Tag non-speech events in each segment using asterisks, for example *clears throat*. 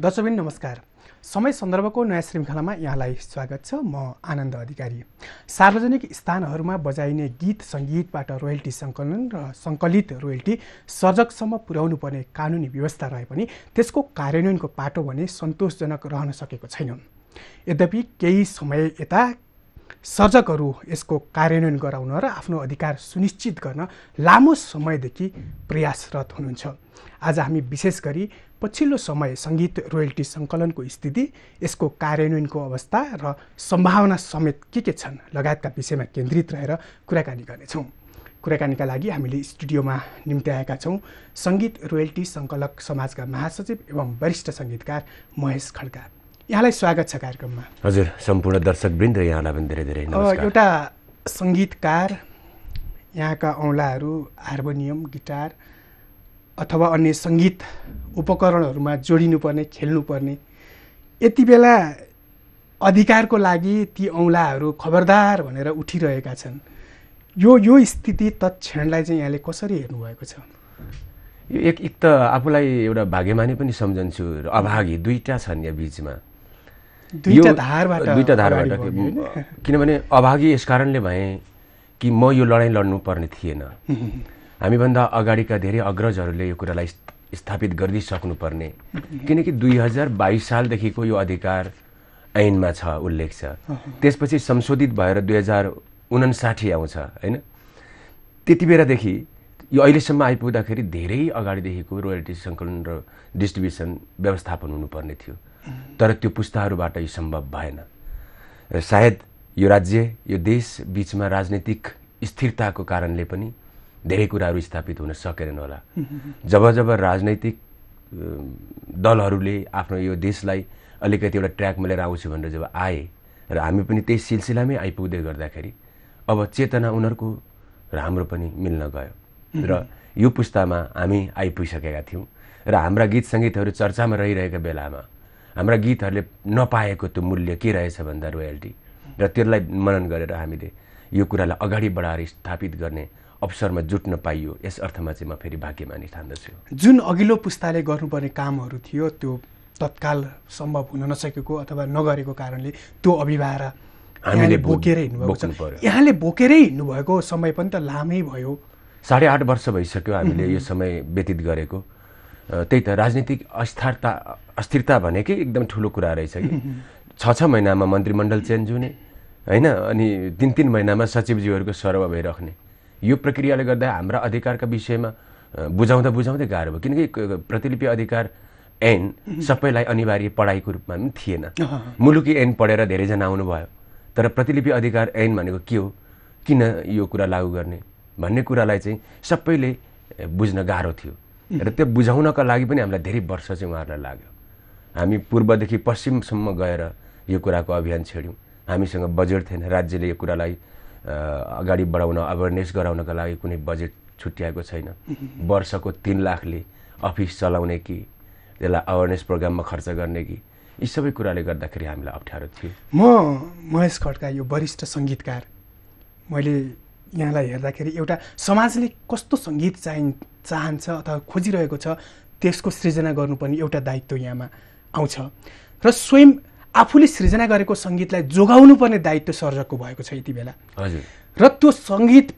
दर्शकबिन नमस्कार। समय सन्दर्भको नयाँ श्रृङ्खलामा यहाँलाई स्वागत छ। म आनन्द अधिकारी। सार्वजनिक स्थानहरूमा बजाइने गीत सङ्गीतबाट रोयल्टी सङ्कलन र सङ्कलित रोयल्टी सर्जकसम्म पुर्याउनु पर्ने कानुनी व्यवस्था रहे पनि त्यसको कार्यान्वयनको पाटो भने सन्तोषजनक रहन सकेको छैन। यद्यपि केही समय यता सर्जकहरू यसको कार्यान्वयन गराउन र आफ्नो अधिकार सुनिश्चित गर्न लामो समयदेखि प्रयासरत हुनुहुन्छ। आज हामी विशेष गरी पछिल्लो समय सङ्गीत रोयल्टी सङ्कलनको स्थिति यसको कार्यान्वयनको अवस्था र सम्भावना समेत के के छन् लगायतका विषयमा केन्द्रित रहेर कुराकानी गर्नेछौँ। कुराकानीका लागि हामीले स्टुडियोमा निम्ति आएका छौँ सङ्गीत रोयल्टी सङ्कलक समाजका महासचिव एवं वरिष्ठ सङ्गीतकार महेश खड्का। यहाँलाई स्वागत छ कार्यक्रममा। हजुर सम्पूर्ण दर्शकवृन्द यहाँलाई पनि धेरै धेरै एउटा सङ्गीतकार यहाँका औँलाहरू हार्मोनियम गिटार अथवा अन्य सङ्गीत उपकरणहरूमा जोडिनुपर्ने खेल्नुपर्ने। यति बेला अधिकारको लागि ती औँलाहरू खबरदार भनेर उठिरहेका छन्। यो यो स्थिति तत्क्षणलाई चाहिँ यहाँले कसरी हेर्नुभएको छ? यो एक एक त आफूलाई एउटा भाग्यमानी पनि सम्झन्छु र अभागी दुईवटा छन् यहाँ बिचमा। धारबाट दुईवटा धारबाट? किनभने अभागी यस कारणले भएँ कि म यो लडाइँ लड्नु पर्ने थिएन हामीभन्दा अगाडिका धेरै अग्रजहरूले यो कुरालाई स्थ- स्थापित गरिदिइसक्नु पर्ने किनकि दुई हजार बाइस सालदेखिको यो अधिकार ऐनमा छ उल्लेख छ। त्यसपछि संशोधित भएर दुई हजार उनासाठी आउँछ होइन? त्यति बेलादेखि यो अहिलेसम्म आइपुग्दाखेरि धेरै अगाडिदेखिको रोयल्टी सङ्कलन र डिस्ट्रिब्युसन व्यवस्थापन हुनुपर्ने थियो। तर त्यो पुस्ताहरूबाट यो सम्भव भएन। र सायद यो राज्य यो देश बिचमा राजनीतिक स्थिरताको कारणले पनि धेरै कुराहरू स्थापित हुन सकेनन् होला। जब जब राजनैतिक दलहरूले आफ्नो यो देशलाई अलिकति एउटा ट्र्याकमा लिएर आउँछु भनेर जब आए र हामी पनि त्यही सिलसिलामै आइपुग्दै गर्दाखेरि अब चेतना उनीहरूको र हाम्रो पनि मिल्न गयो। र यो पुस्तामा हामी आइपुगिसकेका थियौँ र हाम्रा गीत सङ्गीतहरू चर्चामा रहिरहेका बेलामा हाम्रा गीतहरूले नपाएको त्यो मूल्य के रहेछ भन्दा रोयल्टी र त्यसलाई मनन गरेर हामीले यो कुरालाई अगाडि बढाएर स्थापित गर्ने अवसरमा जुट्न पाइयो। यस अर्थमा चाहिँ म फेरि भाग्यमानी ठान्दछु। जुन अघिल्लो पुस्ताले गर्नुपर्ने कामहरू थियो त्यो तत्काल सम्भव हुन नसकेको अथवा नगरेको कारणले त्यो अभिभार हामीले बोकेरै हिँड्नुभएको। यहाँले बोकेरै हिँड्नुभएको समय पनि त लामै भयो। साढे आठ वर्ष भइसक्यो हामीले यो समय व्यतीत गरेको। त्यही त राजनीतिक अस्थिरता अस्थिरता भनेकै एकदम ठुलो कुरा रहेछ कि। छ छ महिनामा मन्त्रीमण्डल चेन्ज हुने। होइन? अनि तिन तिन महिनामा सचिवज्यूहरूको सर्व भइराख्ने यो प्रक्रियाले गर्दा हाम्रा अधिकारका विषयमा बुझाउँदा बुझाउँदै गाह्रो भयो। किनकि प्रतिलिपि अधिकार ऐन सबैलाई अनिवार्य पढाइको रूपमा पनि थिएन। मुलुकी ऐन पढेर धेरैजना आउनुभयो। तर प्रतिलिपि अधिकार ऐन भनेको के हो? किन यो कुरा लागू गर्ने? भन्ने कुरालाई चाहिँ सबैले बुझ्न गाह्रो थियो। र त्यो बुझाउनका लागि पनि हामीलाई धेरै वर्ष चाहिँ उहाँहरूलाई लाग्यो। हामी पूर्वदेखि पश्चिमसम्म गएर यो कुराको अभियान छेड्यौँ। हामीसँग बजेट थिएन। राज्यले यो कुरालाई अगाडि बढाउन अवेरनेस गराउनका लागि कुनै बजेट छुट्याएको छैन। *laughs* वर्षको तिन लाखले अफिस चलाउने कि त्यसलाई अवेरनेस प्रोग्राममा खर्च गर्ने कि यी सबै कुराले गर्दाखेरि हामीलाई अप्ठ्यारो थियो। म महेश खड्का यो वरिष्ठ सङ्गीतकार। मैले यहाँलाई हेर्दाखेरि एउटा समाजले कस्तो सङ्गीत चाहिँ चाहन्छ अथवा खोजिरहेको छ त्यसको सृजना गर्नुपर्ने एउटा दायित्व यहाँमा आउँछ। र स्वयं आफूले सृजना गरेको सङ्गीतलाई जोगाउनु पर्ने दायित्व सर्जकको भएको छ यति बेला। हजुर। र त्यो सङ्गीत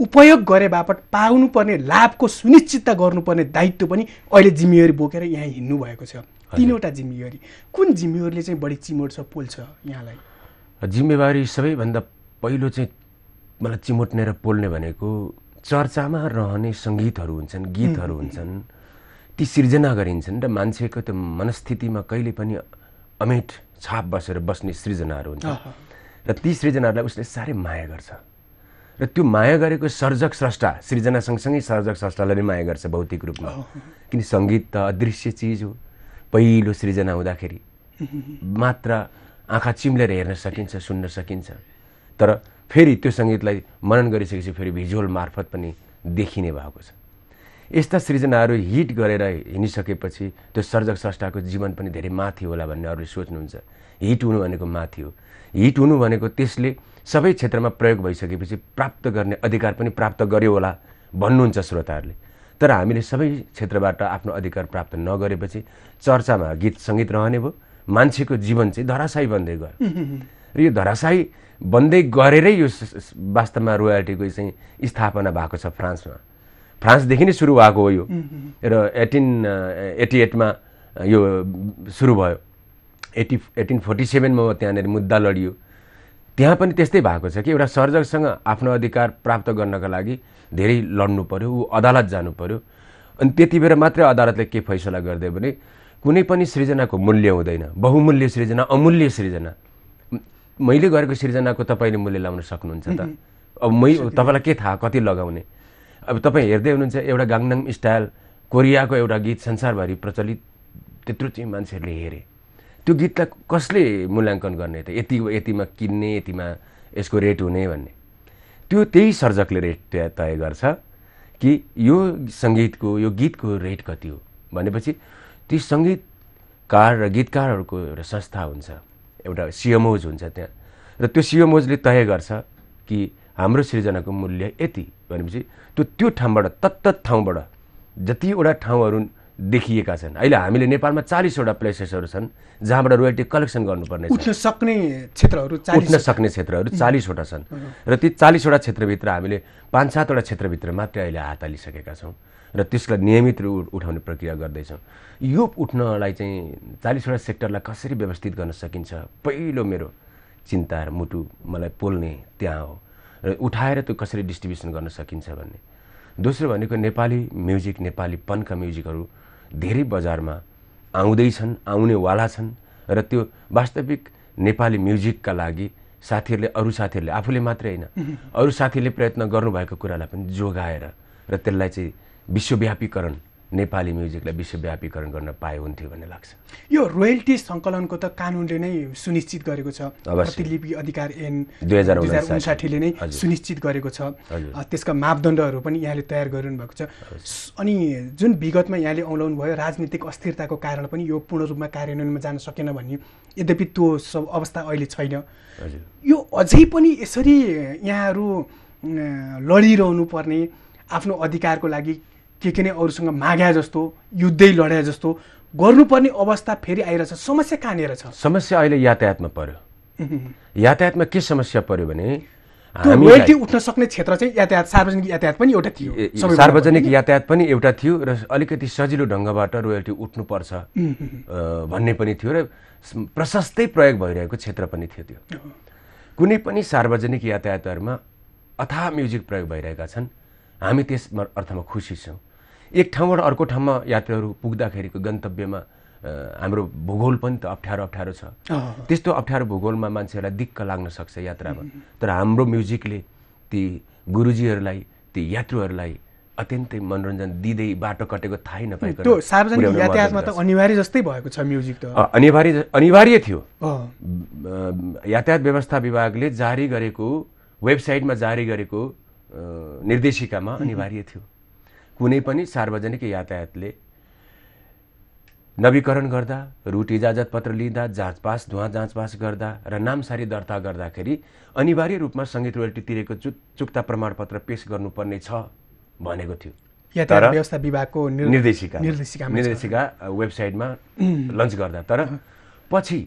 उपयोग गरे बापत पाउनुपर्ने लाभको सुनिश्चितता गर्नुपर्ने दायित्व पनि अहिले जिम्मेवारी बोकेर यहाँ हिँड्नु भएको छ। तिनवटा जिम्मेवारी। कुन जिम्मेवारीले चाहिँ बढी चिमोट छ पोल्छ यहाँलाई? जिम्मेवारी सबैभन्दा पहिलो चाहिँ मलाई चिमोट्ने र पोल्ने भनेको चर्चामा रहने सङ्गीतहरू हुन्छन् गीतहरू हुन्छन्। ती सिर्जना गरिन्छन् र मान्छेको त्यो मनस्थितिमा कहिले पनि अमेट छाप बसेर बस्ने सृजनाहरू हुन्छन् र ती सृजनाहरूलाई उसले साह्रै माया गर्छ। र त्यो माया गरेको सर्जक स्रष्टा सृजना सँगसँगै सर्जक स्रष्टालाई नै माया गर्छ भौतिक रूपमा। किन सङ्गीत त अदृश्य चिज हो। पहिलो सृजना हुँदाखेरि मात्र आँखा चिम्लेर हेर्न सकिन्छ सुन्न सकिन्छ। तर फेरि त्यो सङ्गीतलाई मनन गरिसकेपछि फेरि भिजुअल मार्फत पनि देखिने भएको छ। यस्ता सृजनाहरू हिट गरेर हिँडिसकेपछि त्यो सर्जक स्रष्टाको जीवन पनि धेरै माथि होला भन्ने अरूले सोच्नुहुन्छ। हिट हुनु भनेको माथि हो। हिट हुनु भनेको त्यसले सबै क्षेत्रमा प्रयोग भइसकेपछि प्राप्त गर्ने अधिकार पनि प्राप्त गर्यो होला भन्नुहुन्छ श्रोताहरूले। तर हामीले सबै क्षेत्रबाट आफ्नो अधिकार प्राप्त नगरेपछि चर्चामा गीत सङ्गीत रहने भयो। मान्छेको जीवन चाहिँ धराशायी बन्दै गयो। र *laughs* यो धराशायी बन्दै गरेरै यो वास्तवमा रोयल्टीको चाहिँ स्थापना भएको छ फ्रान्समा। फ्रान्सदेखि नै सुरु भएको हो यो। र एटिन एटी एटमा यो सुरु भयो। एटी एटिन फोर्टी सेभेनमा त्यहाँनिर मुद्दा लडियो। त्यहाँ पनि त्यस्तै भएको छ कि एउटा सर्जकसँग आफ्नो अधिकार प्राप्त गर्नका लागि धेरै लड्नु पर्यो ऊ अदालत जानु पर्यो। अनि त्यति बेर मात्रै अदालतले के फैसला गरिदियो भने कुनै पनि सृजनाको मूल्य हुँदैन। बहुमूल्य सृजना अमूल्य सृजना। मैले गरेको सृजनाको तपाईँले मूल्य लाउन सक्नुहुन्छ त। अब मै तपाईँलाई के थाहा कति लगाउने? अब तपाईँ हेर्दै हुनुहुन्छ एउटा गाङनाङ स्टाइल कोरियाको एउटा गीत संसारभरि प्रचलित त्यत्रो चाहिँ मान्छेहरूले हेरे। त्यो गीतलाई कसले मूल्याङ्कन गर्ने त? यति यतिमा किन्ने यतिमा यसको रेट हुने भन्ने। त्यो त्यही सर्जकले रेट तय- गर्छ कि यो सङ्गीतको यो गीतको रेट कति हो? भनेपछि ती सङ्गीतकार र गीतकारहरूको एउटा संस्था हुन्छ एउटा सिएमओज हुन्छ त्यहाँ। र त्यो सिएमओजले तय गर्छ कि हाम्रो सृजनाको मूल्य यति। भनेपछि त्यो त्यो ठाउँबाट तत्त ठाउँबाट जतिवटा ठाउँहरू देखिएका छन्। अहिले हामीले नेपालमा चालिसवटा प्लेसेसहरू छन् जहाँबाट रोयल्टी कलेक्सन गर्नुपर्ने उठ्न सक्ने क्षेत्रहरू उठ्न सक्ने क्षेत्रहरू चालिसवटा छन्। र ती चालिसवटा क्षेत्रभित्र हामीले पाँच सातवटा क्षेत्रभित्र मात्रै अहिले हात हालिसकेका छौँ र त्यसलाई नियमित रू- उठाउने प्रक्रिया गर्दैछौँ। यो उठ्नलाई चाहिँ चालिसवटा सेक्टरलाई कसरी व्यवस्थित गर्न सकिन्छ? पहिलो मेरो चिन्ता र मुटु मलाई पोल्ने त्यहाँ हो। उठाएर त्यो कसरी डिस्ट्रिब्युसन गर्न सकिन्छ भन्ने। दोस्रो भनेको नेपाली म्युजिक नेपाली पनका म्युजिकहरू धेरै बजारमा आउँदैछन् आउनेवाला छन् र त्यो वास्तविक नेपाली म्युजिकका लागि साथीहरूले अरू साथीहरूले आफूले मात्रै होइन *laughs* अरू साथीहरूले प्रयत्न गर्नुभएको कुरालाई पनि जोगाएर र त्यसलाई चाहिँ विश्वव्यापीकरण नेपाली म्युजिकलाई विश्वव्यापीकरण गर्न पाए हुन्थ्यो भन्ने लाग्छ। यो रोयल्टी सङ्कलनको त कानुनले नै सुनिश्चित गरेको छ। प्रतिलिपि अधिकार ऐन 2059 उन्साठीले नै हजुर। सुनिश्चित गरेको छ। हजुर। त्यसका मापदण्डहरू पनि यहाँले तयार गरिरहनु भएको छ। अनि जुन विगतमा यहाँले औलाउनु भयो राजनीतिक अस्थिरताको कारण पनि यो पूर्ण रूपमा कार्यान्वयनमा जान सकेन भन्ने यद्यपि त्यो सब अवस्था अहिले छैन। हजुर। यो अझै पनि यसरी यहाँहरू लडिरहनु पर्ने आफ्नो अधिकारको लागि के के नै अरूसँग माग्या जस्तो युद्धै लड्या जस्तो गर्नुपर्ने अवस्था फेरि आइरहेछ। समस्या कहाँनिर छ? समस्या अहिले यातायातमा पर्यो। *laughs* यातायातमा के समस्या पर्यो भने रोयल्टी उठ्न सक्ने क्षेत्र चाहिँ यातायात सार्वजनिक यातायात पनि एउटा थियो। सार्वजनिक यातायात पनि एउटा थियो र अलिकति सजिलो ढङ्गबाट रोयल्टी उठ्नुपर्छ *laughs* भन्ने पनि थियो र प्रशस्तै प्रयोग भइरहेको क्षेत्र पनि थियो त्यो। कुनै पनि सार्वजनिक यातायातहरूमा अथाह म्युजिक प्रयोग भइरहेका छन्। हामी त्यस अर्थमा खुसी छौँ। एक ठाउँबाट अर्को ठाउँमा यात्रीहरू पुग्दाखेरिको गन्तव्यमा हाम्रो भूगोल पनि त अप्ठ्यारो अप्ठ्यारो छ। त्यस्तो अप्ठ्यारो भूगोलमा मान्छेहरूलाई दिक्क लाग्न सक्छ यात्रामा। तर हाम्रो म्युजिकले ती गुरुजीहरूलाई ती यात्रुहरूलाई अत्यन्तै मनोरञ्जन दिँदै बाटो कटेको थाहै नपाइकन त्यो सार्वजनिक यातायातमा त। अनिवार्य जस्तै भएको छ म्युजिक त। अनिवार्य अनिवार्य थियो। यातायात व्यवस्था विभागले जारी गरेको वेबसाइटमा जारी गरेको निर्देशिकामा अनिवार्य थियो। कुनै पनि सार्वजनिक यातायातले नवीकरण गर्दा रुट इजाजत पत्र लिँदा जाँच पास धुवा जाँच पास गर्दा र नामसारी दर्ता गर्दाखेरि अनिवार्य रूपमा सङ्गीत रोयल्टी तिरेको चुक चुक्ता प्रमाणपत्र पेश गर्नुपर्ने छ भनेको थियो। यातायात व्यवस्था विभागको निर्- निर्देशिका। निर्देशिका अ, वेबसाइटमा *clears throat* लन्च गर्दा। तर पछि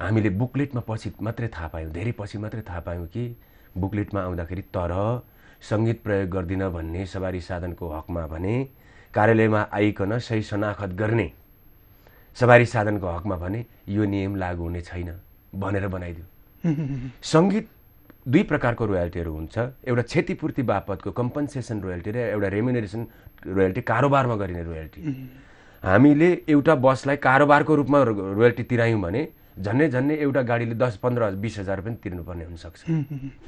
हामीले बुकलेटमा पछि मात्रै थाहा पायौँ। धेरै पछि मात्रै थाहा पायौँ कि बुकलेटमा आउँदाखेरि तर सङ्गीत प्रयोग गर्दिन भन्ने सवारी साधनको हकमा भने कार्यालयमा आइकन सही शनाखत गर्ने। सवारी साधनको हकमा भने यो नियम लागू हुने छैन भनेर बनाइदियो। *laughs* सङ्गीत दुई प्रकारको रोयल्टीहरू हुन्छ। एउटा क्षतिपूर्ति बापतको कम्पन्सेसन रोयल्टी र एउटा रेम्युनरेसन रोयल्टी कारोबारमा गरिने रोयल्टी। *laughs* हामीले एउटा बसलाई कारोबारको रूपमा रोयल्टी तिरायौँ भने झन्डै झन्डै एउटा गाडीले दस पन्ध्र बिस हजार पनि तिर्नुपर्ने हुनसक्छ।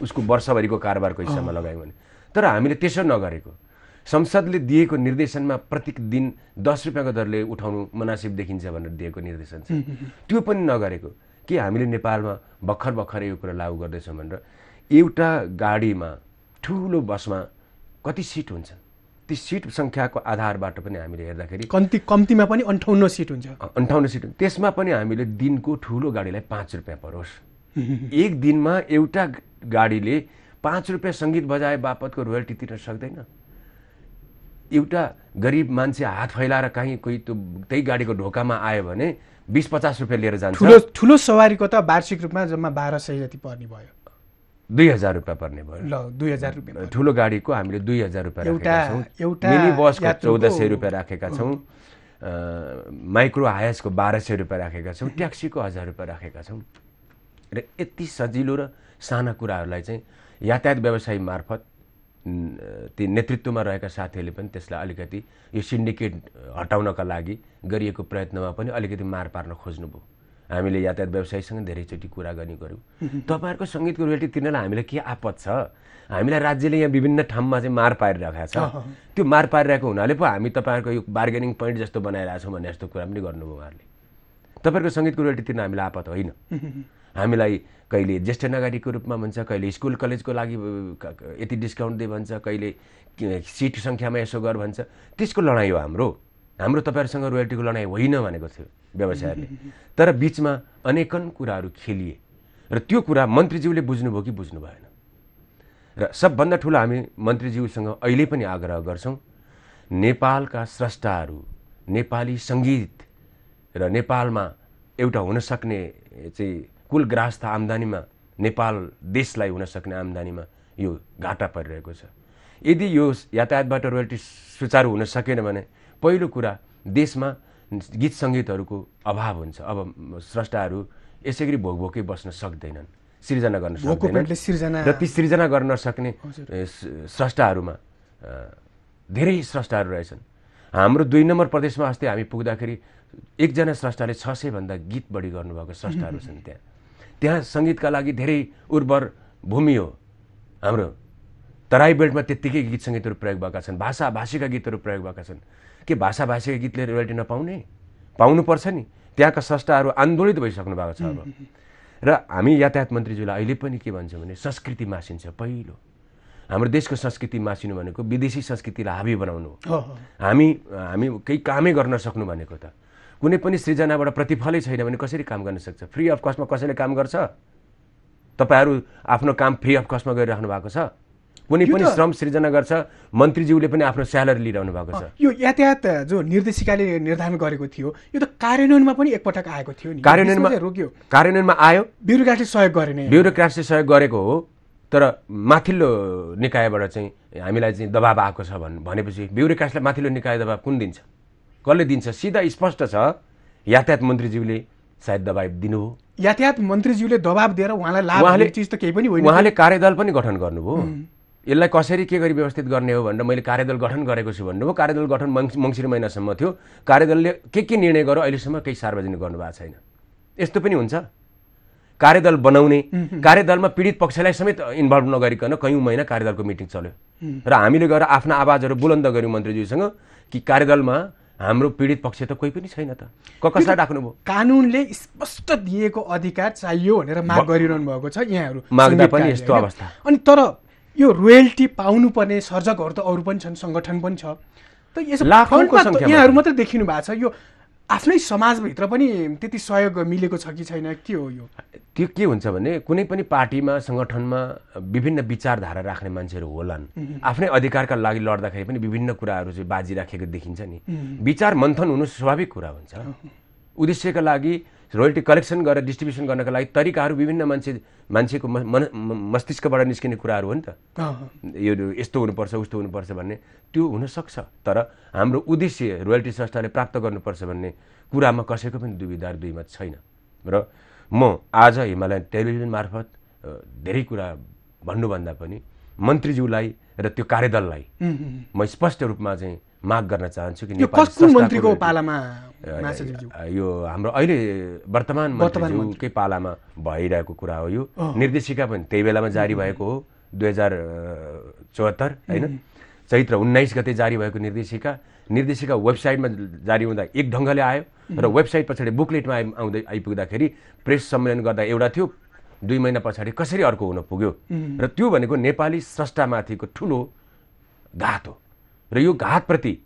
उसको वर्षभरिको कारोबारको हिस्सामा लगायौँ भने। तर हामीले त्यसो नगरेको। संसदले दिएको निर्देशनमा प्रत्येक दिन दस रुपियाँको दरले उठाउनु मुनासिब देखिन्छ भनेर दिएको निर्देशन छ। त्यो पनि नगरेको। के हामीले नेपालमा भर्खर भर्खरै यो कुरा लागू गर्दैछौँ भनेर एउटा गाडीमा ठुलो बसमा कति सिट हुन्छन् ती सिट सङ्ख्याको आधारबाट पनि हामीले हेर्दाखेरि कम्ती कम्तीमा पनि अन्ठाउन्न सिट हुन्छ। अन्ठाउन्न सिट त्यसमा पनि हामीले दिनको ठुलो गाडीलाई पाँच रुपियाँ परोस्। *laughs* एक दिनमा एउटा गाडीले पाँच रुपियाँ सङ्गीत बजाए बापतको रोयल्टी तिर्न सक्दैन। एउटा गरिब मान्छे हात फैलाएर कहीँ कोही त्यो त्यही गाडीको ढोकामा आयो भने बिस पचास रुपियाँ लिएर जान्छ। ठुलो ठुलो सवारीको त वार्षिक रूपमा जम्मा बाह्र सय जति पर्ने भयो। दुई हजार रुपियाँ पर्ने भयो। ल दुई हजार रुपियाँ ठुलो गाडीको हामीले दुई हजार रुपियाँ एउटा- राखेका छौँ। एउटा मिनी बसको चौध सय रुपियाँ राखेका छौँ। माइक्रो हायसको बाह्र सय रुपियाँ राखेका छौँ। ट्याक्सीको हजार रुपियाँ राखेका छौँ। र यति सजिलो र साना कुराहरूलाई चाहिँ यातायात व्यवसायी मार्फत ती नेतृत्वमा रहेका साथीहरूले पनि त्यसलाई अलिकति यो सिन्डिकेट हटाउनका लागि गरिएको प्रयत्नमा पनि अलिकति मार पार्न खोज्नुभयो। हामीले यातायात व्यवसायीसँग धेरैचोटि कुरा गर्ने गऱ्यौँ। तपाईँहरूको सङ्गीतको रोयल्टी तिर्नलाई हामीलाई के आपत छ? हामीलाई राज्यले यहाँ विभिन्न ठाउँमा चाहिँ मार पारिरहेको छ। त्यो मार पारिरहेको हुनाले पो हामी तपाईँहरूको यो बार्गेनिङ पोइन्ट जस्तो बनाइरहेको छौँ भन्ने जस्तो कुरा पनि गर्नुभयो उहाँहरूले। तपाईँहरूको सङ्गीतको रोयल्टी तिर्न हामीलाई आपत होइन। हामीलाई कहिले ज्येष्ठ नागरिकको रूपमा भन्छ कहिले स्कुल कलेजको लागि यति डिस्काउन्ट दे भन्छ कहिले सिट सङ्ख्यामा यसो गर भन्छ। त्यसको लडाइँ हो हाम्रो। हाम्रो तपाईँहरूसँग रोयल्टीको लडाइँ होइन भनेको थियो व्यवसायहरूले तर बिचमा अनेकन कुराहरू खेलिए र त्यो कुरा मन्त्रीज्यूले बुझ्नुभयो कि बुझ्नु भएन र सबभन्दा ठुलो हामी मन्त्रीज्यूसँग अहिले पनि आग्रह गर्छौँ नेपालका स्रष्टाहरू नेपाली सङ्गीत र नेपालमा एउटा हुनसक्ने चाहिँ कुल ग्राहस्थ आम्दानीमा नेपाल देशलाई हुनसक्ने आम्दानीमा यो घाटा परिरहेको छ। यदि यो यातायातबाट रोयल्टी सुचारू हुन सकेन भने पहिलो कुरा देशमा गीत सङ्गीतहरूको अभाव हुन्छ। अब स्रष्टाहरू यसै गरी भोक भोकै बस्न सक्दैनन्। सिर्जना गर्न सक्दैनन्। सिर्जना र ती सृजना गर्न नसक्ने स्रष्टाहरूमा धेरै स्रष्टाहरू रहेछन्। हाम्रो दुई नम्बर प्रदेशमा अस्ति हामी पुग्दाखेरि एकजना स्रष्टाले छ सयभन्दा गीत बढी गर्नुभएको स्रष्टाहरू छन् त्यहाँ। त्यहाँ सङ्गीतका लागि धेरै उर्वर भूमि हो। हाम्रो तराई बेल्टमा त्यत्तिकै गीत सङ्गीतहरू प्रयोग भएका छन्। भाषा भाषीका गीतहरू प्रयोग भएका छन्। के भाषा भाषीका गीतले रोयल्टी नपाउने? पाउनुपर्छ नि। त्यहाँका स्रष्टाहरू आन्दोलित भइसक्नु भएको छ अब। र हामी यातायात मन्त्रीज्यूलाई अहिले पनि के भन्छौँ भने संस्कृति मासिन्छ पहिलो। हाम्रो देशको संस्कृति मासिनु भनेको विदेशी संस्कृतिलाई हाबी बनाउनु हो। हामी हामी केही कामै गर्न नसक्नु भनेको त। कुनै पनि सृजनाबाट प्रतिफलै छैन भने कसरी काम गर्न सक्छ? फ्री अफ कस्टमा कसैले काम गर्छ? तपाईँहरू आफ्नो काम फ्री अफ कस्टमा गरिराख्नु भएको छ? कुनै पनि श्रम सृजना गर्छ मन्त्रीज्यूले पनि आफ्नो स्यालेरी लिइरहनु भएको छ। यो यातायात जो निर्देशिकाले निर्धारण गरेको थियो यो त कार्यान्वयनमा पनि एकपटक आएको थियो नि। कार्यान्वयनमा रोक्यो। कार्यान्वयनमा आयो। ब्युरोक्राटले सहयोग गरेन। ब्युरोक्राटले सहयोग गरेको हो तर माथिल्लो निकायबाट चाहिँ हामीलाई चाहिँ दबाब आएको छ भन् भनेपछि ब्युरोक्राटलाई माथिल्लो निकाय दबाब कुन दिन्छ? कसले दिन्छ? सिधा स्पष्ट छ यातायात मन्त्रीज्यूले सायद दबाब दिनुभयो यातायात मन्त्रीज्यूले दबाब दिएर उहाँलाई लाभ चिज त केही पनि होइन। उहाँले कार्यदल पनि गठन गर्नुभयो यसलाई कसरी के गरी व्यवस्थित गर्ने हो भनेर मैले कार्यदल गठन गरेको छु भन्नुभयो। कार्यदल गठन मङ्स मङ्सिर महिनासम्म थियो। कार्यदलले के के निर्णय गर्यो अहिलेसम्म केही सार्वजनिक गर्नुभएको छैन। यस्तो पनि हुन्छ। कार्यदल बनाउने कार्यदलमा पीडित पक्षलाई समेत इन्भल्भ नगरिकन कयौँ महिना कार्यदलको मिटिङ चल्यो। र हामीले गएर आफ्ना आवाजहरू बुलन्द गऱ्यौँ मन्त्रीज्यूसँग कि कार्यदलमा हाम्रो पीडित पक्ष त कोही पनि छैन त। कसलाई राख्नुभयो कानुनले स्पष्ट दिएको अधिकार चाहियो भनेर माग गरिरहनु भएको छ यहाँहरू। माग्दा पनि यस्तो? अवस्था। अनि तर यो रोयल्टी पाउनुपर्ने सर्जकहरू त अरू पनि छन् सङ्गठन पनि छ। त यसो यहाँहरू। मात्रै देखिनु भएको छ। यो आफ्नै समाजभित्र पनि त्यति सहयोग मिलेको छ कि छैन? के हो यो? त्यो के हुन्छ भने कुनै पनि पार्टीमा सङ्गठनमा विभिन्न विचारधारा राख्ने मान्छेहरू होलान्। आफ्नै अधिकारका लागि लड्दाखेरि पनि विभिन्न कुराहरू चाहिँ बाजी राखेको देखिन्छ नि। विचार मन्थन हुनु स्वाभाविक कुरा हुन्छ। उद्देश्यका लागि रोयल्टी कलेक्सन गरेर डिस्ट्रिब्युसन गर्नका लागि तरिकाहरू विभिन्न मान्छे मान्छेको मन- मस्तिष्कबाट निस्किने कुराहरू हो नि त। यो यस्तो हुनुपर्छ उस्तो हुनुपर्छ भन्ने। त्यो हुनसक्छ। तर हाम्रो उद्देश्य रोयल्टी संस्थाले प्राप्त गर्नुपर्छ भन्ने कुरामा कसैको पनि दुविधा दुईमत छैन। र म आज हिमालयन टेलिभिजन मार्फत धेरै कुरा भन्नुभन्दा पनि मन्त्रीज्यूलाई र त्यो कार्यदललाई। म स्पष्ट रूपमा चाहिँ माग गर्न चाहन्छु कि मन्त्रीको पालामा यो हाम्रो अहिले वर्तमान मन्त्रीज्यूकै पालामा भइरहेको कुरा हो यो। निर्देशिका पनि त्यही बेलामा जारी भएको हो दुई हजार चौहत्तर होइन? चैत्र उन्नाइस गते जारी भएको निर्देशिका। निर्देशिका वेबसाइटमा जारी हुँदा एक ढङ्गले आयो र वेबसाइट पछाडि बुकलेटमा आइ आउँदै आइपुग्दाखेरि प्रेस सम्मेलन गर्दा एउटा थियो दुई महिना पछाडि कसरी अर्को हुन पुग्यो? र त्यो भनेको नेपाली स्रष्टामाथिको ठुलो घात हो। र यो घातप्रति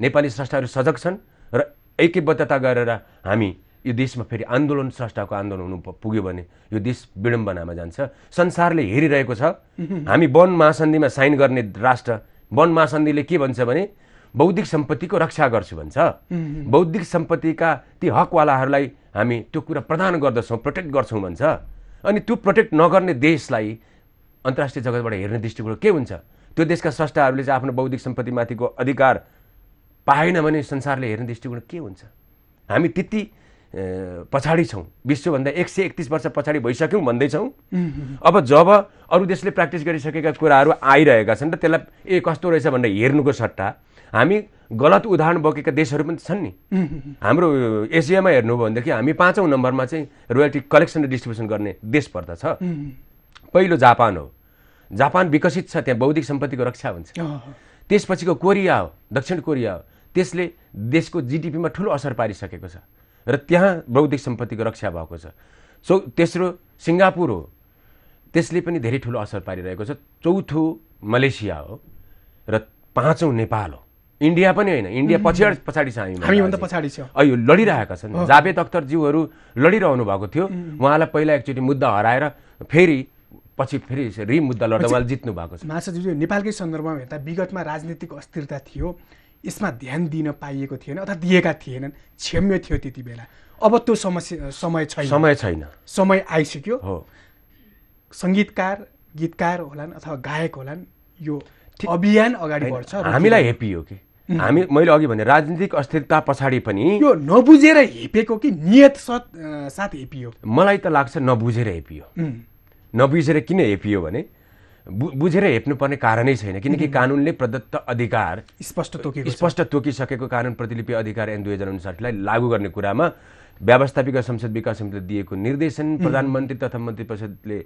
नेपाली स्रष्टाहरू सजग छन् र ऐक्यबद्धता गरेर हामी यो देशमा फेरि आन्दोलन स्रष्टाको आन्दोलन हुनु पुग्यो भने यो देश विडम्बनामा जान्छ। संसारले हेरिरहेको छ। *laughs* हामी वन महासन्धिमा साइन गर्ने राष्ट्र वन महासन्धिले के भन्छ भने बौद्धिक सम्पत्तिको रक्षा गर्छु भन्छ। *laughs* बौद्धिक सम्पत्तिका ती हकवालाहरूलाई हामी त्यो कुरा प्रदान गर्दछौँ प्रोटेक्ट गर्छौँ भन्छ। अनि त्यो प्रोटेक्ट नगर्ने देशलाई अन्तर्राष्ट्रिय जगतबाट हेर्ने दृष्टिकोण के हुन्छ? त्यो देशका स्रष्टाहरूले चाहिँ आफ्नो बौद्धिक सम्पत्तिमाथिको अधिकार पाएन भने संसारले हेर्ने दृष्टिकोण के हुन्छ? हामी त्यति पछाडि छौँ। विश्वभन्दा एक सय एकतिस वर्ष पछाडि भइसक्यौँ भन्दैछौँ। अब जब अरू देशले प्र्याक्टिस गरिसकेका कुराहरू आइरहेका छन् र त्यसलाई ए कस्तो रहेछ भनेर हेर्नुको सट्टा हामी गलत उदाहरण बोकेका देशहरू पनि छन् नि। हाम्रो एसियामा हेर्नुभयो भनेदेखि हामी पाँचौँ नम्बरमा चाहिँ रोयल्टी कलेक्सन र डिस्ट्रिब्युसन गर्ने देश पर्दछ। पहिलो जापान हो। जापान विकसित छ त्यहाँ बौद्धिक सम्पत्तिको रक्षा हुन्छ। त्यसपछिको कोरिया हो दक्षिण कोरिया हो त्यसले देशको जिडिपीमा ठुलो असर पारिसकेको छ र त्यहाँ बौद्धिक सम्पत्तिको रक्षा भएको छ। चौ तेस्रो सिङ्गापुर हो। त्यसले पनि धेरै ठुलो असर पारिरहेको छ। चौथो मलेसिया हो र पाँचौँ नेपाल हो। इन्डिया पनि होइन। इन्डिया पछाडि पछाडि छ हामी हामीभन्दा पछाडि छौँ। यो लडिरहेका छन्। जावेद अख्तरज्यूहरू लडिरहनु भएको थियो। उहाँलाई पहिला एकचोटि मुद्दा हराएर फेरि पछि फेरि रि मुद्दा लड्दा उहाँले जित्नु भएको छ। महासचिवजी नेपालकै सन्दर्भमा हेर्दा विगतमा राजनीतिक अस्थिरता थियो यसमा ध्यान दिन पाइएको थिएन अथवा दिएका थिएनन् क्षम्य थियो त्यति बेला। अब त्यो समस्या समय छैन। समय छैन। समय आइसक्यो। हो। सङ्गीतकार गीतकार होलान् अथवा गायक होलान् यो अभियान अगाडि बढ्छ हामीलाई हेपी हो कि? हामी मैले अघि भने राजनीतिक अस्थिरता पछाडि पनि यो नबुझेर हेपेको कि नियत साथ हेपियो? मलाई त लाग्छ नबुझेर हेपियो। नबुझेर किन हेपियो भने? बु बुझेर हेप्नुपर्ने कारणै छैन किनकि कानुनले प्रदत्त अधिकार स्पष्ट तोकेको स्पष्ट तोकिसकेको कानुन प्रतिलिपि अधिकार ऐन दुई हजार उन्साठीलाई लागू गर्ने कुरामा व्यवस्थापिका संसद विकास समितिले दिएको निर्देशन प्रधानमन्त्री तथा मन्त्री परिषदले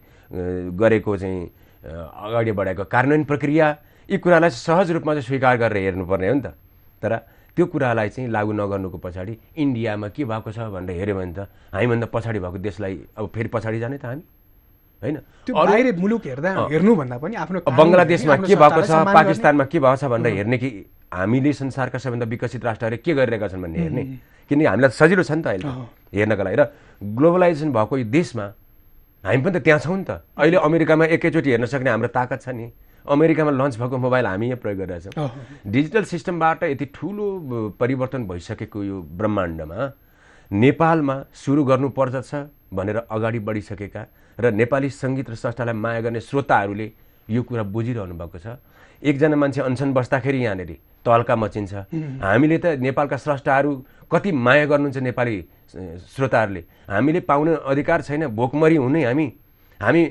गरेको चाहिँ अगाडि बढाएको कार्यान्वयन प्रक्रिया यी कुरालाई सहज रूपमा चाहिँ स्वीकार गरेर हेर्नुपर्ने हो नि त। तर त्यो कुरालाई चाहिँ लागू नगर्नुको पछाडि इन्डियामा के भएको छ भनेर हेऱ्यो भने त हामीभन्दा पछाडि भएको देशलाई अब फेरि पछाडि जाने त हामी। होइन? बाहिर मुलुक हेर्दा हेर्नुभन्दा पनि आफ्नो बङ्गलादेशमा के भएको छ पाकिस्तानमा के भएको छ भनेर हेर्ने कि हामीले संसारका सबैभन्दा विकसित राष्ट्रहरूले के गरिरहेका छन् भन्ने हेर्ने। किनकि हामीलाई सजिलो छ नि त अहिले हेर्नका लागि र ग्लोबलाइजेसन भएको यो देशमा हामी पनि त त्यहाँ छौँ नि त। अहिले अमेरिकामा एकैचोटि हेर्न सक्ने हाम्रो ताकत छ नि। अमेरिकामा लन्च भएको मोबाइल हामी यहाँ प्रयोग गरिरहेछौँ डिजिटल सिस्टमबाट यति ठुलो परिवर्तन भइसकेको यो ब्रह्माण्डमा नेपालमा सुरु गर्नुपर्दछ भनेर अगाडि बढिसकेका र नेपाली सङ्गीत र संस्थालाई माया गर्ने श्रोताहरूले यो कुरा बुझिरहनु भएको छ। एकजना मान्छे अनसन बस्दाखेरि यहाँनिर तल्का मचिन्छ। हामीले त नेपालका स्रष्टाहरू कति माया गर्नुहुन्छ नेपाली श्रोताहरूले। हामीले पाउने अधिकार छैन भोकमरी हुने हामी। हामी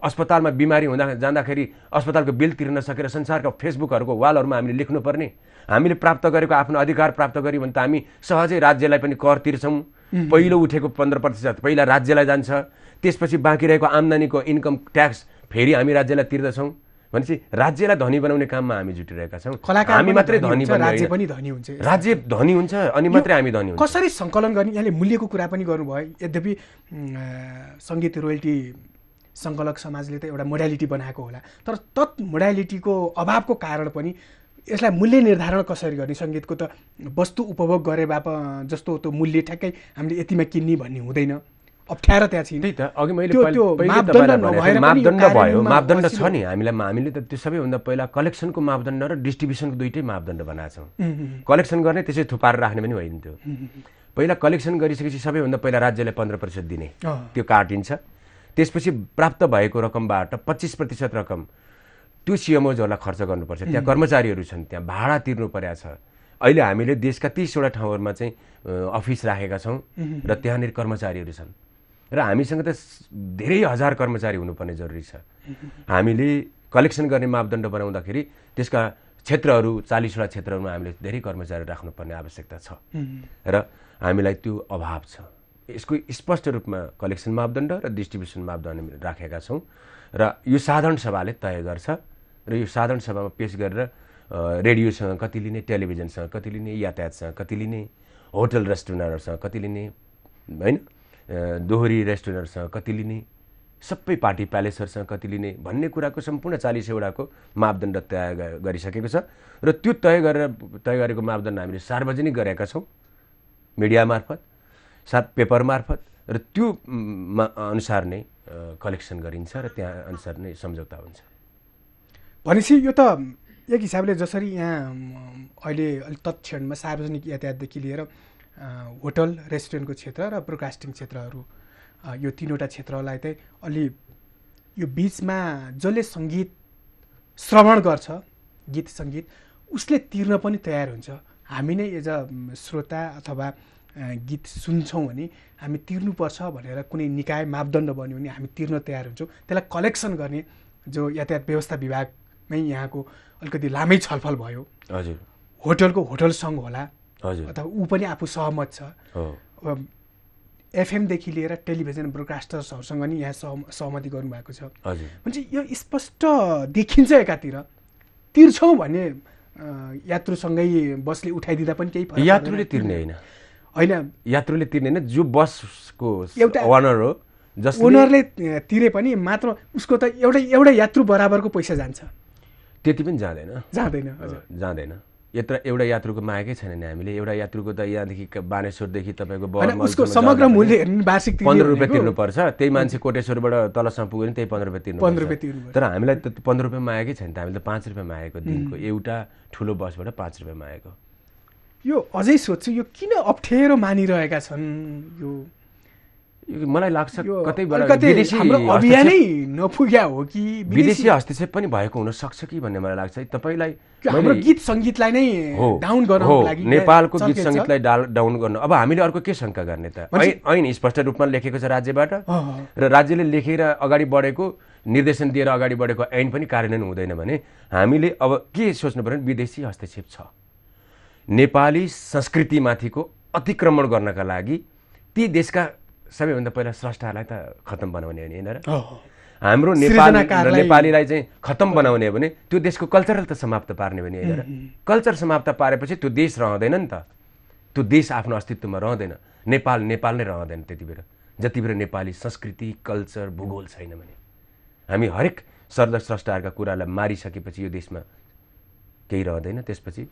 अस्पतालमा बिमारी हुँदा जाँदाखेरि अस्पतालको बिल तिर्न सकेर संसारका फेसबुकहरूको वालहरूमा हामीले लेख्नुपर्ने। हामीले प्राप्त गरेको आफ्नो अधिकार प्राप्त गर्यो भने त हामी सहजै राज्यलाई पनि कर तिर्छौँ। पहिलो उठेको पन्ध्र प्रतिशत पहिला राज्यलाई जान्छ। त्यसपछि बाँकी रहेको आम्दानीको इन्कम ट्याक्स फेरि हामी राज्यलाई तिर्दछौँ। भनेपछि राज्यलाई धनी बनाउने काममा हामी जुटिरहेका छौँ। हामी मात्रै धनी राज्य। पनि धनी हुन्छ राज्य धनी हुन्छ अनि मात्रै हामी धनी हुन्छ। कसरी सङ्कलन गर्ने? यहाँले मूल्यको कुरा पनि गर्नुभयो। यद्यपि सङ्गीत रोयल्टी सङ्कलक समाजले त एउटा मोडालिटी बनाएको होला। तर तत् मोडालिटीको अभावको कारण पनि यसलाई मूल्य निर्धारण कसरी गर्ने? सङ्गीतको त वस्तु उपभोग गरे बाप जस्तो त्यो मूल्य ठ्याक्कै हामीले यतिमा किन्ने भन्ने हुँदैन। अप्ठ्यारो त्यहाँ छैन। त्यही त अघि मैले त्यो- मापदण्ड भयो मापदण्ड छ नि। हामीलाई हामीले त त्यो सबैभन्दा पहिला कलेक्सनको मापदण्ड र डिस्ट्रिब्युसनको दुइटै मापदण्ड बनाएको छौँ। कलेक्सन गर्ने त्यसै थुपारेर राख्ने पनि होइन त्यो पहिला कलेक्सन गरिसकेपछि सबैभन्दा पहिला राज्यलाई पन्ध्र प्रतिशत दिने। त्यो काटिन्छ त्यसपछि प्राप्त भएको रकमबाट पच्चिस प्रतिशत रकम त्यो सिएमओजहरूलाई खर्च गर्नुपर्छ। त्यहाँ कर्मचारीहरू छन् त्यहाँ भाडा तिर्नु परेको छ। अहिले हामीले देशका तिसवटा ठाउँहरूमा चाहिँ अफिस राखेका छौँ र त्यहाँनिर कर्मचारीहरू छन्। र हामीसँग त धेरै हजार कर्मचारी हुनुपर्ने जरुरी छ। हामीले कलेक्सन गर्ने मापदण्ड बनाउँदाखेरि त्यसका क्षेत्रहरू चालिसवटा क्षेत्रहरूमा हामीले धेरै कर्मचारी राख्नुपर्ने आवश्यकता छ। र हामीलाई त्यो अभाव छ। यसको स्पष्ट रूपमा कलेक्सन मापदण्ड र डिस्ट्रिब्युसन मापदण्ड राखेका छौँ र यो साधारण सभाले तय गर्छ र यो साधारण सभामा पेस गरेर रेडियोसँग कति लिने टेलिभिजनसँग कति लिने यातायातसँग कति लिने होटल रेस्टुरेन्टहरूसँग कति लिने होइन? दोहोरी रेस्टुरेन्टहरूसँग कति लिने सबै पार्टी प्यालेसहरूसँग कति लिने भन्ने कुराको सम्पूर्ण चालिसवटाको मापदण्ड तय गरिसकेको छ। र त्यो तय गरेर तय गरेको मापदण्ड हामीले सार्वजनिक गरेका छौँ मिडिया मार्फत साथ पेपर मार्फत। र त्यो अनुसार नै कलेक्सन गरिन्छ र त्यहाँ अनुसार नै सम्झौता हुन्छ। भनेपछि यो त एक हिसाबले जसरी यहाँ अहिले अलिक तत्क्षणमा सार्वजनिक यातायातदेखि लिएर होटल रेस्टुरेन्टको क्षेत्र र ब्रोडकास्टिङ क्षेत्रहरू यो तिनवटा क्षेत्रलाई चाहिँ अलि यो बिचमा जसले सङ्गीत श्रवण गर्छ गीत सङ्गीत उसले तिर्न पनि तयार हुन्छ। हामी नै एज अ श्रोता अथवा गीत सुन्छौँ भने हामी तिर्नुपर्छ भनेर कुनै निकाय मापदण्ड बन्यो भने हामी तिर्न तयार हुन्छौँ। त्यसलाई कलेक्सन गर्ने जो यातायात व्यवस्था विभागमै यहाँको अलिकति लामै छलफल भयो। हजुर। होटलको होटल सङ्घ होला अथवा ऊ पनि आफू सहमत छ। एफएमदेखि लिएर टेलिभिजन ब्रोडकास्टर्सहरूसँग नि यहाँ सहम सहमति गर्नुभएको छ। हजुर। भने यो स्पष्ट देखिन्छ एकातिर। तिर्छौँ भने यात्रुसँगै बसले उठाइदिँदा पनि केही यात्रुले। तिर्ने होइन। होइन। यात्रुले तिर्ने होइन। जो बसको एउटा- ओनर हो जसले ओनरले तिरे पनि मात्र उसको त एउटा एउटा यात्रु बराबरको पैसा जान्छ। त्यति पनि जाँदैन। जाँदैन जाँदैन। यत्र एउटा यात्रुको मागेकै छैन नि हामीले। एउटा यात्रुको त यहाँदेखि बानेश्वरदेखि तपाईँको उसको समग्र मूल्य हेर्नु वार्षिक पन्ध्र रुपियाँ तिर्नुपर्छ। त्यही मान्छे कोटेश्वरबाट तलसम्म पुग्यो भने त्यही पन्ध्र रुपियाँ तिर्नु पन्ध्र रुपियाँ। तर हामीलाई त पन्ध्र रुपियाँ मागेकै छैन त। हामीले त पाँच रुपियाँ मागेको दिनको। एउटा ठुलो बसबाट पाँच रुपियाँ मागेको। यो अझै सोध्छु यो किन अप्ठ्यारो मानिरहेका छन् यो मलाई लाग्छ कतैबाट विदेशी अभियानै नपुग्या हो कि विदेशी हस्तक्षेप पनि भएको हुनसक्छ कि भन्ने मलाई लाग्छ तपाईँलाई हाम्रो गीत सङ्गीतलाई नै डाउन हो गराउनको लागि नेपालको गीत। सङ्गीतलाई डाउन गर्नु। अब हामीले अर्को के शङ्का गर्ने त? ऐन स्पष्ट रूपमा लेखेको छ राज्यबाट। र राज्यले लेखेर अगाडि बढेको निर्देशन दिएर अगाडि बढेको ऐन पनि कार्यान्वयन हुँदैन भने हामीले अब के सोच्नु भने विदेशी हस्तक्षेप छ। नेपाली संस्कृतिमाथिको अतिक्रमण गर्नका लागि ती देशका सबैभन्दा पहिला स्रष्टाहरूलाई त खतम बनाउने हो नि होइन र? हाम्रो नेपाल नेपालीलाई चाहिँ खतम बनाउने हो भने त्यो देशको कल्चरल त समाप्त पार्ने भने होइन र? कल्चर समाप्त पारेपछि त्यो देश रहँदैन नि त। त्यो देश आफ्नो अस्तित्वमा रहँदैन। नेपाल नेपाल नै रहँदैन त्यति बेला जति बेला नेपाली संस्कृति कल्चर भूगोल छैन भने। हामी हरेक सर्द स्रष्टाहरूका कुरालाई मारिसकेपछि यो देशमा केही रहँदैन। त्यसपछि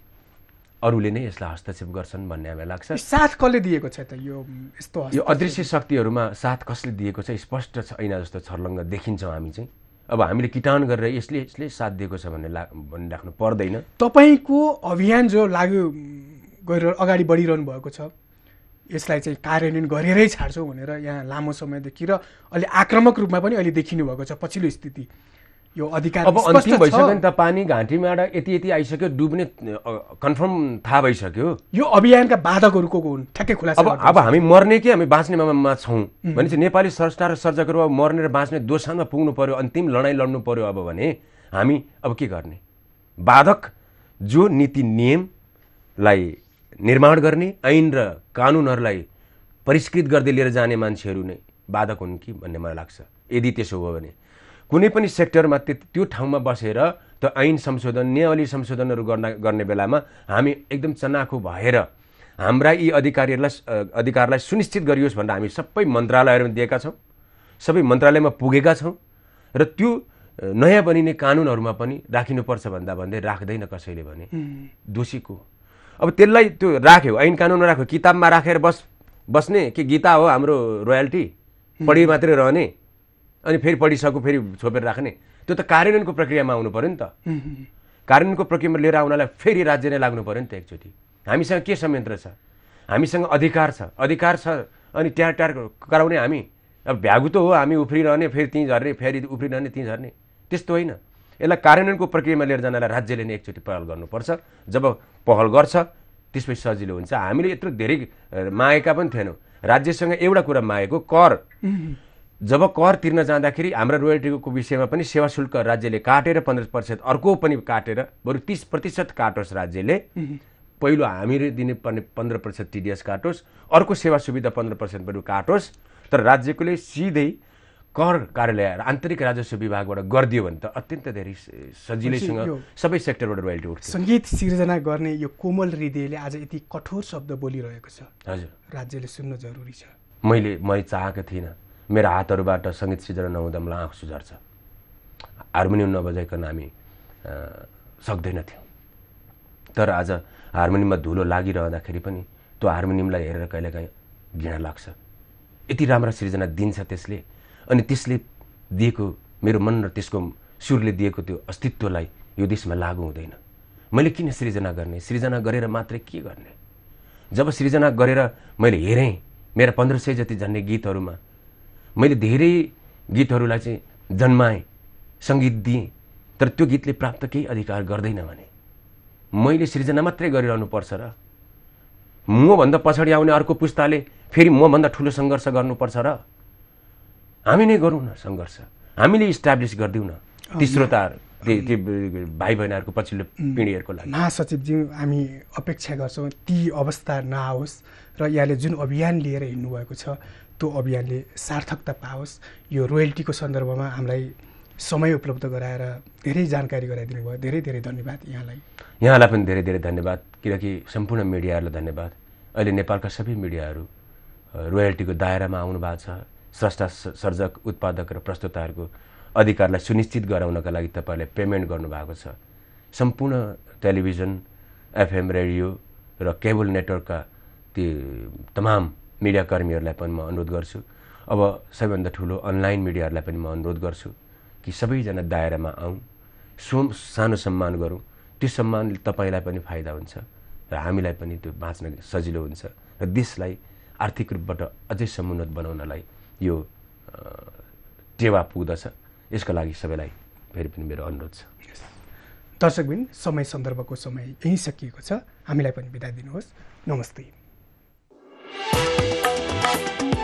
अरूले नै यसलाई हस्तक्षेप गर्छन् भन्ने हामीलाई लाग्छ। साथ कसले दिएको छ त यो यस्तो यो अदृश्य शक्तिहरूमा साथ कसले दिएको छ? स्पष्ट छ ऐना जस्तो छर्लङ्ग देखिन्छौँ हामी चाहिँ। अब हामीले किटान गरेर यसले यसले साथ दिएको छ भन्ने ला भनिराख्नु पर्दैन। तपाईँको अभियान जो लागु गरेर अगाडि बढिरहनु भएको छ यसलाई चाहिँ कार्यान्वयन गरेरै छाड्छौँ भनेर यहाँ लामो समयदेखि र अलि आक्रामक रूपमा पनि अहिले देखिनु भएको छ पछिल्लो स्थिति। यो अधिकार अब अन्तिम। भइसक्यो नि त पानी घाँटीबाट यति यति आइसक्यो डुब्ने कन्फर्म थाहा भइसक्यो। यो अभियानका बाधकहरू को को हुन्? ठ्याक्कै खुलासा अब। अब हामी मर्ने कि हामी बाँच्नेमा छौँ? भनेपछि नेपाली स्रष्टा र सर्जकहरू अब मर्ने र बाँच्ने दोसानमा पुग्नु पर्यो अन्तिम लडाइँ लड्नु पर्यो अब भने हामी अब के गर्ने? बाधक जो नीति नियमलाई निर्माण गर्ने ऐन र कानुनहरूलाई परिष्कृत गर्दै लिएर जाने मान्छेहरू नै बाधक हुन् कि भन्ने मलाई लाग्छ। यदि त्यसो हो भने। कुनै पनि सेक्टरमा त्यो त्यो ठाउँमा बसेर त्यो ऐन संशोधन नियावली संशोधनहरू गर्न गर्ने बेलामा हामी एकदम चनाखो भएर हाम्रा यी अधिकारीहरूलाई अधिकारलाई सुनिश्चित गरियोस् भनेर हामी सबै मन्त्रालयहरूमा दिएका छौँ। सबै मन्त्रालयमा पुगेका छौँ र त्यो नयाँ बनिने कानुनहरूमा पनि राखिनुपर्छ भन्दा भन्दै राख्दैन कसैले भने दोषीको। अब त्यसलाई त्यो राख्यो ऐन कानुनमा राख्यो किताबमा राखेर बस बस्ने कि गीता हो हाम्रो रोयल्टी पढि मात्रै रहने। अनि फेरि पढिसक्यो फेरि छोपेर राख्ने। त्यो त कार्यान्वयनको प्रक्रियामा आउनु पऱ्यो नि त। कार्यान्वयनको प्रक्रियामा लिएर आउनलाई फेरि राज्य नै लाग्नु पऱ्यो नि त एकचोटि। हामीसँग के संयन्त्र छ? हामीसँग अधिकार छ। अधिकार छ अनि ट्यार ट्यार गराउने हामी। अब भ्यागु त हो हामी उफ्रिरहने फेरि त्यहीँ झर्ने फेरि उफ्रिरहने त्यहीँ झर्ने। त्यस्तो होइन। यसलाई कार्यान्वयनको प्रक्रियामा लिएर जानलाई राज्यले नै एकचोटि पहल गर्नुपर्छ। जब पहल गर्छ त्यसपछि सजिलो हुन्छ। हामीले यत्रो धेरै मागेका पनि थिएनौँ। राज्यसँग एउटा कुरा मागेको कर। जब कर तिर्न जाँदाखेरि हाम्रा रोयल्टीको विषयमा पनि सेवा शुल्क राज्यले काटेर पन्ध्र प्रतिशत अर्को पनि काटेर बरु तिस प्रतिशत काटोस् राज्यले। पहिलो हामीले दिनुपर्ने पन्ध्र प्रतिशत टिडिएस काटोस् अर्को सेवा सुविधा पन्ध्र प्रतिशत बरु काटोस् तर राज्यकोले सिधै कर कार्यालय आन्तरिक राजस्व विभागबाट गरिदियो भने त अत्यन्त धेरै सजिलैसँग सबै सेक्टरबाट रोयल्टी उठ्थ्यो सङ्गीत सिर्जना गर्ने यो कोमल हृदयले आज यति कठोर शब्द बोलिरहेको छ। हजुर। राज्यले सुन्न जरुरी छ। मैले मैले चाहेको थिइनँ। मेरो हातहरूबाट सङ्गीत सिर्जना नहुँदा मलाई आँखु सुझार्छ। हार्मोनियम नबजाइकन हामी सक्दैनथ्यौँ तर आज हार्मोनियममा धुलो लागिरहँदाखेरि पनि त्यो हार्मोनियमलाई हेरेर कहिलेकाहीँ घृणा लाग्छ। यति राम्रा सृजना दिन्छ त्यसले अनि त्यसले दिएको मेरो मन र त्यसको सुरले दिएको त्यो अस्तित्वलाई यो देशमा लागु हुँदैन। मैले किन सृजना गर्ने? सृजना गरेर मात्रै के गर्ने? जब सृजना गरेर मैले हेरेँ मेरा पन्ध्र सय जति झन्डै गीतहरूमा मैले धेरै गीतहरूलाई चाहिँ जन्माएँ सङ्गीत दिएँ तर त्यो गीतले प्राप्त केही अधिकार गर्दैन भने। मैले सृजना मात्रै गरिरहनुपर्छ र मभन्दा पछाडि आउने अर्को पुस्ताले फेरि मभन्दा ठुलो सङ्घर्ष गर्नुपर्छ र हामी नै गरौँ न सङ्घर्ष। हामीले इस्टाब्लिस गरिदिउँ न तेस्रो तार त्यो त्यो भाइ बहिनीहरूको पछिल्लो पिँढीहरूको लागि। महासचिवज्यू हामी अपेक्षा गर्छौँ ती अवस्था नआओस् र यहाँले जुन अभियान लिएर हिँड्नुभएको छ त्यो अभियानले सार्थकता पाओस्। यो रोयल्टीको सन्दर्भमा हामीलाई समय उपलब्ध गराएर धेरै जानकारी गराइदिनु भयो। धेरै धेरै धन्यवाद यहाँलाई। यहाँलाई पनि धेरै धेरै धन्यवाद। किनकि सम्पूर्ण मिडियाहरूलाई धन्यवाद। अहिले नेपालका सबै मिडियाहरू रोयल्टीको दायरामा आउनु भएको छ। स्रष्टा सर्जक उत्पादक र प्रस्तुताहरूको अधिकारलाई सुनिश्चित गराउनका लागि तपाईँहरूले पेमेन्ट गर्नुभएको छ। सम्पूर्ण टेलिभिजन एफएम रेडियो र केबल नेटवर्कका ती तमाम मिडियाकर्मीहरूलाई पनि म अनुरोध गर्छु। अब सबैभन्दा ठुलो अनलाइन मिडियाहरूलाई पनि म अनुरोध गर्छु कि सबैजना दायरामा आउँ सो सानो सम्मान गरौँ। त्यो सम्मानले तपाईँलाई पनि फाइदा हुन्छ र हामीलाई पनि त्यो बाँच्न सजिलो हुन्छ र देशलाई आर्थिक रूपबाट अझै समुन्नत बनाउनलाई यो टेवा पुग्दछ। यसको लागि सबैलाई फेरि पनि मेरो अनुरोध छ। दर्शकबिन समय सन्दर्भको समय यहीँ सकिएको छ। हामीलाई पनि बिदा दिनुहोस्। नमस्ते। Thank you.